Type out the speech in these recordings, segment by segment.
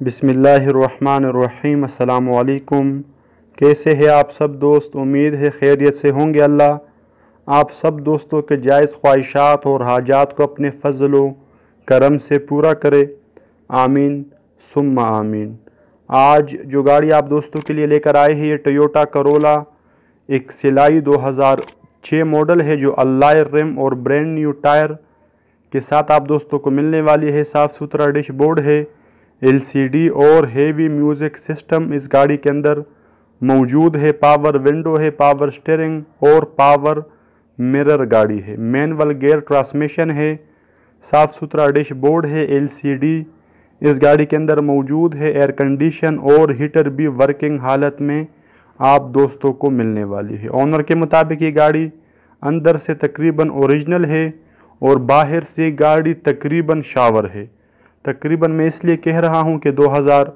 بسم اللہ الرحمن الرحیم، السلام علیکم۔ کیسے ہیں آپ سب دوست؟ امید ہے خیریت سے ہوں گے اللہ۔ آپ سب دوستوں کے جائز خواہشات اور حاجات کو اپنے فضل و کرم سے پورا کرے۔ آمین، ثم آمین۔ آج جو گاڑی آپ دوستوں کے لیے لے کر آئے ہیں، یہ ٹیوٹا کرولا ایک سلائی دو ہزار چھ ماڈل ہے، جو اللہ رم اور برینڈ نیو ٹائر کے ساتھ آپ دوستوں کو ملنے والی ہے۔ صاف ستھرا ڈش بورڈ ہے۔ ایل سی ڈی اور ہیوی میوزک سسٹم اس گاڑی کے اندر موجود ہے۔ پاور ونڈو ہے پاور سٹیرنگ اور پاور مرر گاڑی ہے۔ مینول گیئر ٹرانسمیشن ہے۔ صاف ستھرا ڈش بورڈ ہے۔ ایل سی ڈی اس گاڑی کے اندر موجود ہے۔ ایئر کنڈیشن اور ہیٹر بھی ورکنگ حالت میں آپ دوستوں کو ملنے والی ہے۔ آنر کے مطابق یہ گاڑی اندر سے تقریباً اوریجنل ہے اور باہر سے گاڑی تقریباً شاور ہے۔ تقریباً میں اس لیے کہہ رہا ہوں کہ دو ہزار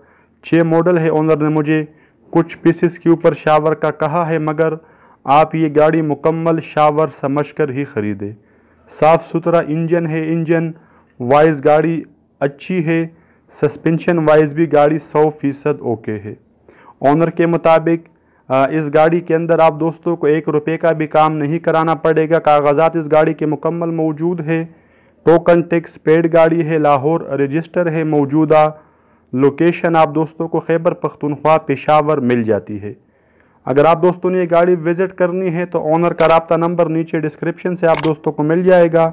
چھ ماڈل ہے۔ اونر نے مجھے کچھ پیسز کے اوپر شاور کا کہا ہے، مگر آپ یہ گاڑی مکمل شاور سمجھ کر ہی خریدے۔ صاف ستھرا انجن ہے انجن وائز گاڑی اچھی ہے سسپینشن وائز بھی گاڑی سو فیصد اوکے ہے۔ اونر کے مطابق اس گاڑی کے اندر آپ دوستوں کو ایک روپے کا بھی کام نہیں کرانا پڑے گا۔ کاغذات اس گاڑی کے مکمل موجود ہے ٹوکن ٹیکس پیڈ گاڑی ہے لاہور، رجسٹر ہے موجودہ لوکیشن، آپ دوستوں کو خیبر پختونخوا پشاور مل جاتی ہے۔ اگر آپ دوستوں نے یہ گاڑی وزٹ کرنی ہے تو آنر کا رابطہ نمبر نیچے ڈسکرپشن سے آپ دوستوں کو مل جائے گا۔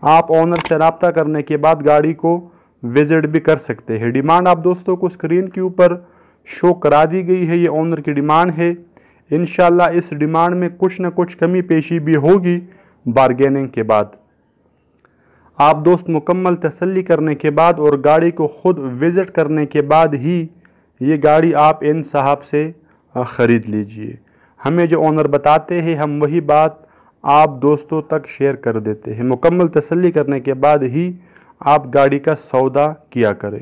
آپ آنر سے رابطہ کرنے کے بعد گاڑی کو وزٹ بھی کر سکتے ہیں۔ ڈیمانڈ آپ دوستوں کو اسکرین کے اوپر شو کرا دی گئی ہے، یہ آنر کی ڈیمانڈ ہے۔ انشاءاللہ اس ڈیمانڈ میں کچھ نہ کچھ کمی پیشی بھی ہوگی بارگیننگ کے بعد۔ آپ دوست مکمل تسلی کرنے کے بعد اور گاڑی کو خود وزٹ کرنے کے بعد ہی یہ گاڑی آپ ان صاحب سے خرید لیجیے۔ ہمیں جو اونر بتاتے ہیں، ہم وہی بات آپ دوستوں تک شیئر کر دیتے ہیں۔ مکمل تسلی کرنے کے بعد ہی آپ گاڑی کا سودا کیا کریں۔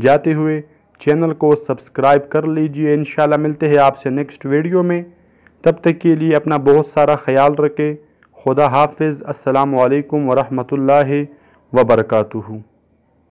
جاتے ہوئے چینل کو سبسکرائب کر لیجیے۔ انشاءاللہ ملتے ہیں آپ سے نیکسٹ ویڈیو میں۔ تب تک کے لیے اپنا بہت سارا خیال رکھے خدا حافظ. السلام علیکم ورحمۃ اللہ وبرکاتہ